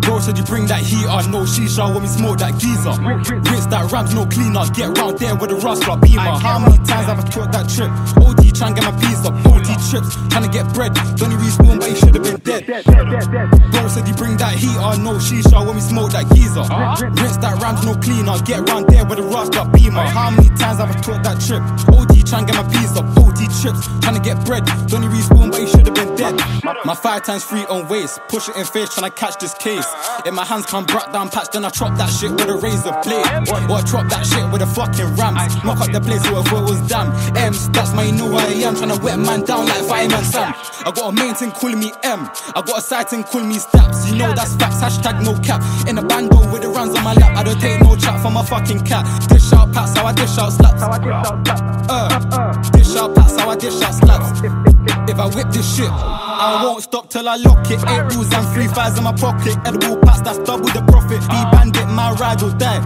Bro said you bring that heater, no shisha when we smoke that geezer. Rinse that rams, no cleaner. Get round there with a rust like beamer. How many times have I took that trip? OT trying get my up. OT trips, trying to get bread. Don't respawn, that heater, no shisha when we smoke that geezer. Rinse that rams, no cleaner. Get round there with a rust like beamer. How many times have I took that trip? OT trying to get my piece up. OT trips, trying to get bread. Don't respawn, but he should have been dead. My five times three on waist, push it in face, trying to catch this case. In my hands come brought down patch, then I chop that shit with a razor blade. Or I chop that shit with a fucking ram. Knock up the place where it was damn. M's, that's my new know I am. Tryna wet man down like fireman Sam. I got a main thing calling me M. I got a side thing calling me Stacks. You know that's facts, hashtag no cap. In a bando with the runs on my lap. I don't take no chat from my fucking cat. Dish out pats, how I dish out slaps. Uh, uh, uh. dish out pats, how I dish out slaps. If I whip this shit, I won't stop till I lock it. Eight rules and three fives in my pocket. Edible packs, that's double the profit. Be uh. bandit, my ride or die.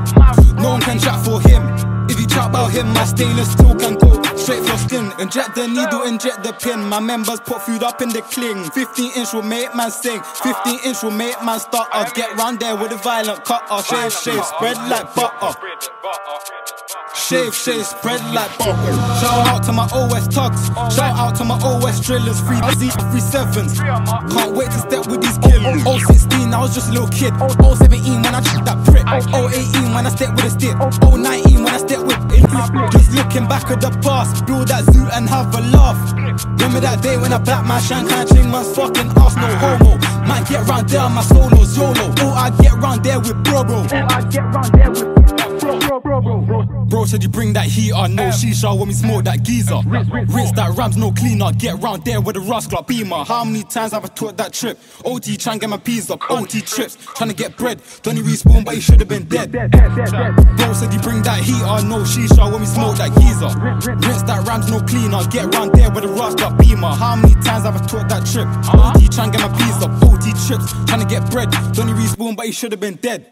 No one can chat for him. If you chat about him, my stainless steel can go straight for skin. Inject the needle, inject the pin. My members put food up in the cling. 15 inch will make man sing. 15 inch will make man. I'll get round there with a violent cutter. Shave, shave, spread like butter. Shave, shave, spread like butter. Shout out to my OS tugs. Shout out to my OS drillers. Free Z, free sevens. Can't wait to step with these killers. 016, I was just a little kid. 017 when I took that prick. 018 when I step with a stick. 019 looking back at the past. Build that zoo and have a laugh. Remember that day when I black my shank ching man's fucking ass, no homo. Man, get round there, my solos, YOLO. Oh, I get round there with bro, bro. I get round there with bro, bro, bro, bro, bro. Bro said you bring that heat heater, no shisha when we smoke that geezer. Rinse that rams, no cleaner. Get round there with a rust like beamer. How many times have I took that trip? OT trying to get my peas up. OT trips, trying to get bread. Don't he respawn, but he should have been dead. Dead, dead, dead, dead. Bro said you bring that heat heater, no shisha when we smoke that geezer. Rinse that rams, no cleaner. Get round there with a rust like beamer. How many times have I took that trip? Uh-huh. OT trying to get my peas up. OT trips, trying to get bread. Don't he respawn, but he should have been dead.